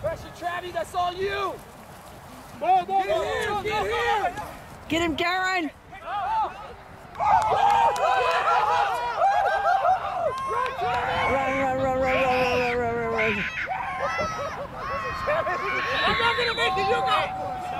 Pressure, Travi, that's all you. Go, go, Get go. here, get him! Get him, Garen! Run, run, run, run, run, run, run, run, run. I'm not gonna make it, you go.